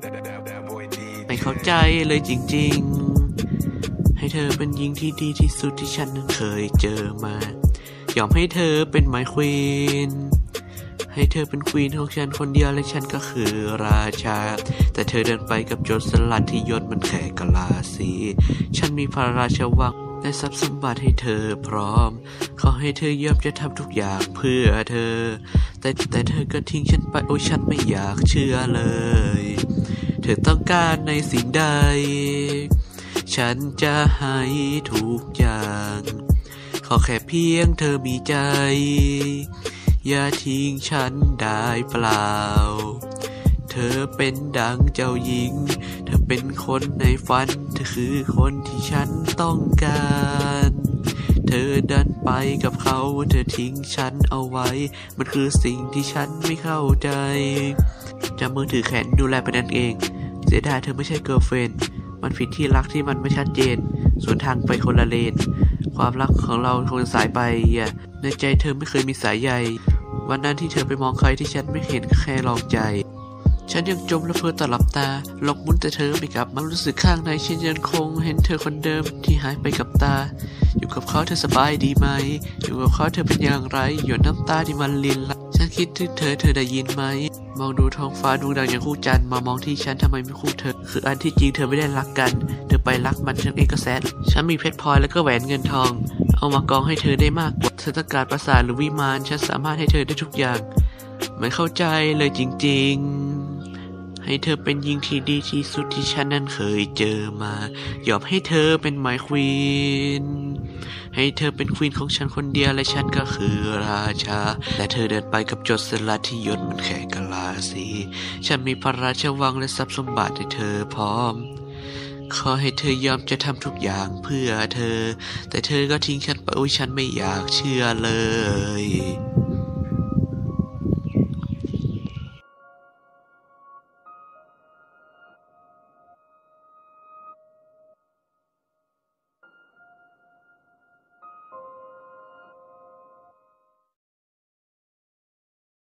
ไม่ เข้าใจเลยจริง ๆ ให้เธอเป็นหญิงที่ดีที่สุดที่ฉันเคยเจอมา ยอมให้เธอเป็นไมควีนให้เธอเป็นควีนของฉันคนเดียวและฉันก็คือราชา แต่เธอเดินไปกับโจรสลัดที่ยศมันแขกกะลาสี ฉันมีพระราชวังและทรัพย์สมบัติให้เธอพร้อม ขอให้เธอยอมจะทำทุกอย่างเพื่อเธอ แต่แต่เธอก็ทิ้งฉันไปโอ้ฉันไม่อยากเชื่อเลย ธอต้องการในสิ่งใด ฉันจะให้ทุกอย่าง ขอแค่เพียงเธอมีใจ อย่าทิ้งฉันได้เปล่า เธอเป็นดังเจ้าหญิง เธอเป็นคนในฝัน เธอคือคนที่ฉันต้องการเธอเดินไปกับเขา เธอทิ้งฉันเอาไว้ มันคือสิ่งที่ฉันไม่เข้าใจจะมือถือแขนดูแลเป็นนั่นเอง เสียดายเธอไม่ใช่ girlfriend มันผิดที่รักที่มันไม่ชัดเจน สวนทางไปคนละเลน ความรักของเราคงสายไปอะในใจเธอไม่เคยมีสายใย วันนั้นที่เธอไปมองใครที่ฉันไม่เห็นแค่ลองใจ ฉันยังจมและเพ้อตลับตาหลบมุนแต่เธอไม่กลับมันรู้สึกข้างในฉันยังคง เห็นเธอคนเดิมที่หายไปกับตา อยู่กับเขาเธอสบายดีไหม อยู่กับเขาเธอเป็นอย่างไร หยดน้ำตาที่มันลินไหลฉัน คิดถึงเธอเธอได้ยินไหม มองดูท้องฟ้าดวงดาวอย่างคู่จันมามองที่ฉันทำไมไม่คู่เธอ คืออันที่จริงเธอไม่ได้รักกัน เธอไปรักมันฉันเองก็แซดฉันมีเพชรพลอยแล้วก็แหวนเงินทอง เอามากองให้เธอได้มากกว่าเธอต้องการประสาทหรือวิมานฉันสามารถให้เธอได้ทุกอย่างไม่เข้าใจเลยจริง ๆให้เธอเป็นหญิงที่ดีที่สุดที่ฉันนั้นเคยเจอมา ยอมให้เธอเป็นไมายควีน ให้เธอเป็นควีนของฉันคนเดียวและฉันก็คือราชา และเธอเดินไปกับจดสลัดที่ยศมันแขกกะลาสีฉันมีพระราชวังและทรัพย์สมบัติให้เธอพร้อมขอให้เธอยอมจะทำทุกอย่างเพื่อเธอ แต่เธอก็ทิ้งฉันไปโอ้ยฉันไม่อยากเชื่อเลย